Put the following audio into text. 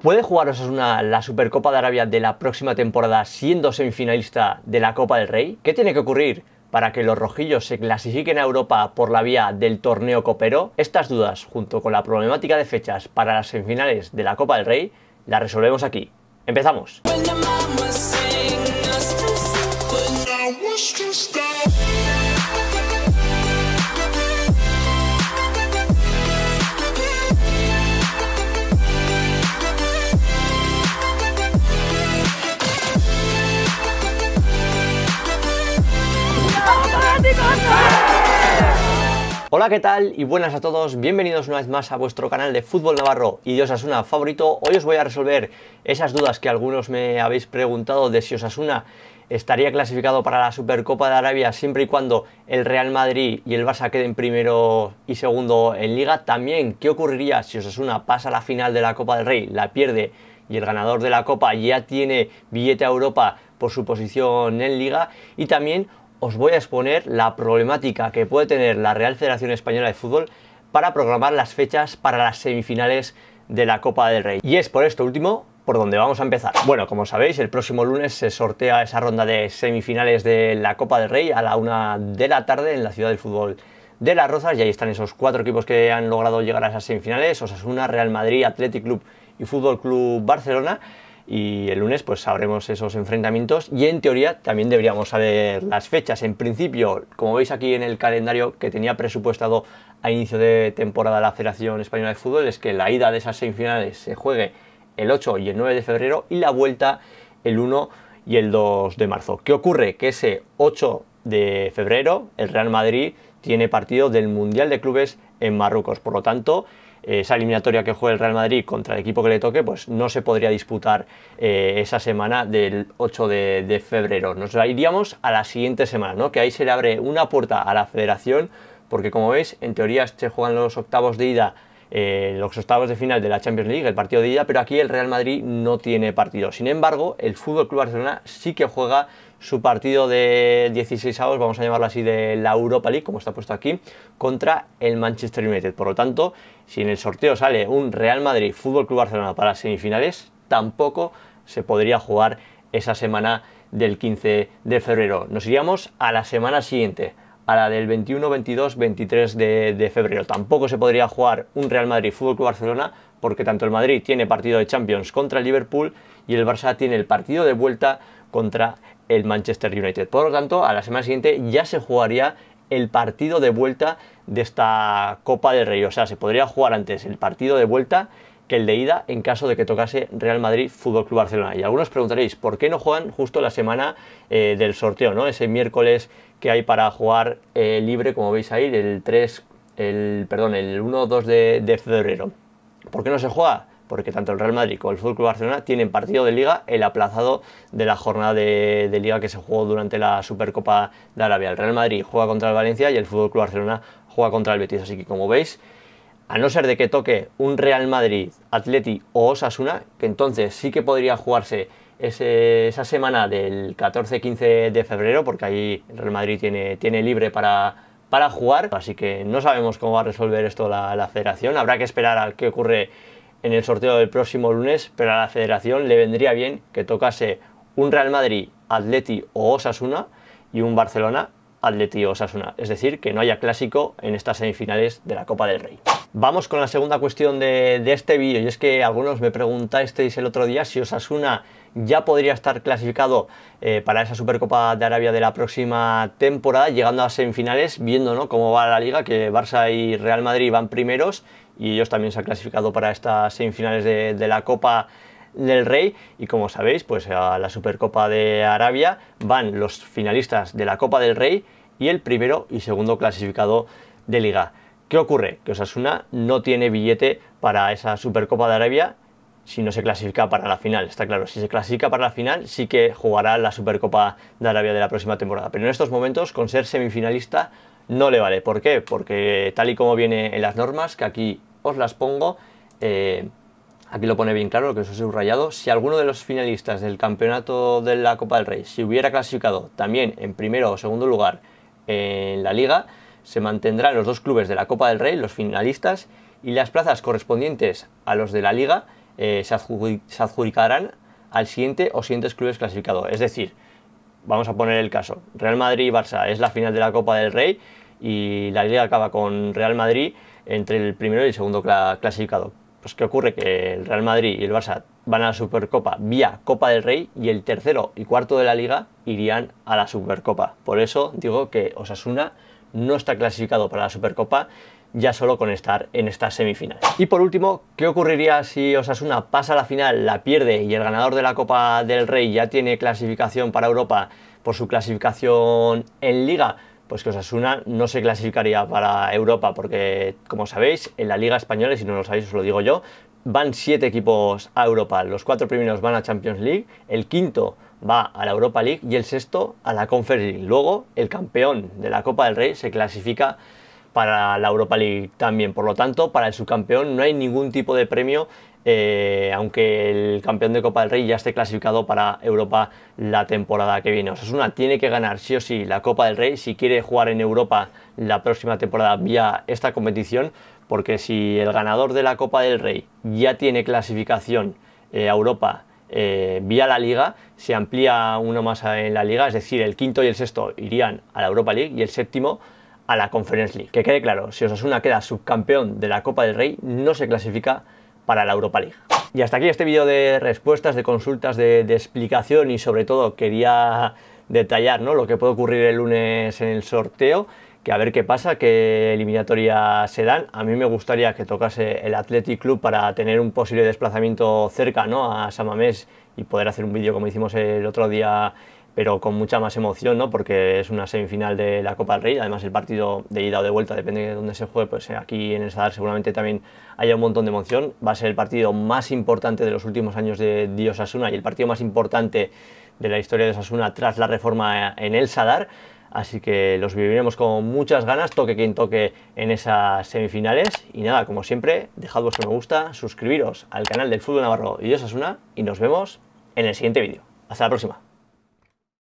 ¿Puede jugar Osasuna la Supercopa de Arabia de la próxima temporada siendo semifinalista de la Copa del Rey? ¿Qué tiene que ocurrir para que los rojillos se clasifiquen a Europa por la vía del torneo copero? Estas dudas, junto con la problemática de fechas para las semifinales de la Copa del Rey, las resolvemos aquí. ¡Empezamos! Hola, ¿qué tal? Y buenas a todos, bienvenidos una vez más a vuestro canal de Fútbol Navarro y de Osasuna favorito. Hoy os voy a resolver esas dudas que algunos me habéis preguntado de si Osasuna estaría clasificado para la Supercopa de Arabia siempre y cuando el Real Madrid y el Barça queden primero y segundo en Liga. También, ¿qué ocurriría si Osasuna pasa a la final de la Copa del Rey, la pierde y el ganador de la Copa ya tiene billete a Europa por su posición en Liga? Y también os voy a exponer la problemática que puede tener la Real Federación Española de Fútbol para programar las fechas para las semifinales de la Copa del Rey. Y es por esto último por donde vamos a empezar. Bueno, como sabéis, el próximo lunes se sortea esa ronda de semifinales de la Copa del Rey a la una de la tarde en la ciudad del fútbol de Las Rozas y ahí están esos cuatro equipos que han logrado llegar a esas semifinales, Osasuna, Real Madrid, Athletic Club y Fútbol Club Barcelona y el lunes pues sabremos esos enfrentamientos y en teoría también deberíamos saber las fechas. En principio, como veis aquí en el calendario que tenía presupuestado a inicio de temporada la Federación Española de Fútbol es que la ida de esas semifinales se juegue el 8 y el 9 de febrero y la vuelta el 1 y el 2 de marzo. ¿Qué ocurre? Que ese 8 de febrero el Real Madrid tiene partido del Mundial de Clubes en Marruecos. Por lo tanto, esa eliminatoria que juegue el Real Madrid contra el equipo que le toque, pues no se podría disputar eh, esa semana del 8 de, febrero. Nos iríamos a la siguiente semana, ¿no? que ahí se le abre una puerta a la federación, porque como veis, en teoría se juegan los octavos de ida eh, los octavos de final de la Champions League, el partido de ida, pero aquí el Real Madrid no tiene partido. Sin embargo, el Fútbol Club Barcelona sí que juega su partido de 16 avos, vamos a llamarlo así, de la Europa League, como está puesto aquí, contra el Manchester United. Por lo tanto, si en el sorteo sale un Real Madrid Fútbol Club Barcelona para semifinales, tampoco se podría jugar esa semana del 15 de febrero. Nos iríamos a la semana siguiente, a la del 21, 22, 23 de, febrero. Tampoco se podría jugar un Real Madrid Fútbol Club Barcelona porque tanto el Madrid tiene partido de Champions contra el Liverpool y el Barça tiene el partido de vuelta contra el Manchester United. Por lo tanto, a la semana siguiente ya se jugaría el partido de vuelta de esta Copa del Rey. O sea, se podría jugar antes el partido de vuelta que el de ida en caso de que tocase Real Madrid Fútbol Club Barcelona. Y algunos preguntaréis, ¿por qué no juegan justo la semana eh, del sorteo, ¿no? Ese miércoles que hay para jugar eh, libre, como veis ahí, el 3, el, perdón, el 1-2 de, febrero. ¿Por qué no se juega? Porque tanto el Real Madrid como el Fútbol Club Barcelona tienen partido de liga, el aplazado de la jornada de, de, liga que se jugó durante la Supercopa de Arabia. El Real Madrid juega contra el Valencia y el Fútbol Club Barcelona juega contra el Betis. Así que como veis, a no ser de que toque un Real Madrid, Atleti o Osasuna, que entonces sí que podría jugarse esa semana del 14-15 de febrero, porque ahí el Real Madrid tiene, libre para, para jugar, así que no sabemos cómo va a resolver esto la, la federación, habrá que esperar a qué ocurre en el sorteo del próximo lunes, pero a la federación le vendría bien que tocase un Real Madrid, Atleti o Osasuna y un Barcelona, Atleti Osasuna, es decir, que no haya clásico en estas semifinales de la Copa del Rey. Vamos con la segunda cuestión de, este vídeo y es que algunos me preguntasteis el otro día si Osasuna ya podría estar clasificado eh, para esa Supercopa de Arabia de la próxima temporada, llegando a semifinales, viendo cómo va la liga, que Barça y Real Madrid van primeros y ellos también se han clasificado para estas semifinales de, de la Copa del Rey y como sabéis, pues a la Supercopa de Arabia van los finalistas de la Copa del Rey y el primero y segundo clasificado de liga. ¿Qué ocurre? Que Osasuna no tiene billete para esa Supercopa de Arabia si no se clasifica para la final, está claro. Si se clasifica para la final, sí que jugará la Supercopa de Arabia de la próxima temporada. Pero en estos momentos, con ser semifinalista, no le vale. ¿Por qué? Porque tal y como viene en las normas, que aquí os las pongo, eh, aquí lo pone bien claro, lo que os he subrayado, si alguno de los finalistas del campeonato de la Copa del Rey se hubiera clasificado también en primero o segundo lugar en la liga, se mantendrán los dos clubes de la Copa del Rey, los finalistas, y las plazas correspondientes a los de la Liga eh, se, adjudicarán al siguiente o siguientes clubes clasificados. Es decir, vamos a poner el caso, Real Madrid y Barça es la final de la Copa del Rey y la liga acaba con Real Madrid entre el primero y el segundo clasificado. Pues ¿qué ocurre? Que el Real Madrid y el Barça van a la Supercopa vía Copa del Rey y el tercero y cuarto de la liga irían a la Supercopa. Por eso digo que Osasuna no está clasificado para la Supercopa ya solo con estar en estas semifinales. Y por último, ¿qué ocurriría si Osasuna pasa a la final, la pierde y el ganador de la Copa del Rey ya tiene clasificación para Europa por su clasificación en Liga? Pues que Osasuna no se clasificaría para Europa porque, como sabéis, en la Liga Española, si no lo sabéis os lo digo yo, van siete equipos a Europa. Los cuatro primeros van a Champions League, el quinto va a la Europa League y el sexto a la Conference League. Luego, el campeón de la Copa del Rey se clasifica para la Europa League también. Por lo tanto, para el subcampeón no hay ningún tipo de premio, eh, aunque el campeón de Copa del Rey ya esté clasificado para Europa la temporada que viene. Osasuna tiene que ganar sí o sí la Copa del Rey si quiere jugar en Europa la próxima temporada vía esta competición, porque si el ganador de la Copa del Rey ya tiene clasificación eh, a Europa eh, vía la liga, se amplía uno más en la liga, es decir, el quinto y el sexto irían a la Europa League y el séptimo a la Conference League. Que quede claro, si Osasuna queda subcampeón de la Copa del Rey, no se clasifica para la Europa League. Y hasta aquí este vídeo de respuestas, de consultas, de, explicación y sobre todo quería detallar ¿no? lo que puede ocurrir el lunes en el sorteo, que a ver qué pasa, qué eliminatoria se dan. A mí me gustaría que tocase el Athletic Club para tener un posible desplazamiento cerca ¿no? a Samamés y poder hacer un vídeo como hicimos el otro día pero con mucha más emoción, ¿no? porque es una semifinal de la Copa del Rey, además el partido de ida o de vuelta, depende de dónde se juegue, pues aquí en el Sadar seguramente también haya un montón de emoción, va a ser el partido más importante de los últimos años de Dios Asuna y el partido más importante de la historia de Osasuna tras la reforma en el Sadar, así que los viviremos con muchas ganas, toque quien toque en esas semifinales, y nada, como siempre, dejad vuestro me gusta, suscribiros al canal del Fútbol Navarro y Dios Asuna, y nos vemos en el siguiente vídeo. Hasta la próxima.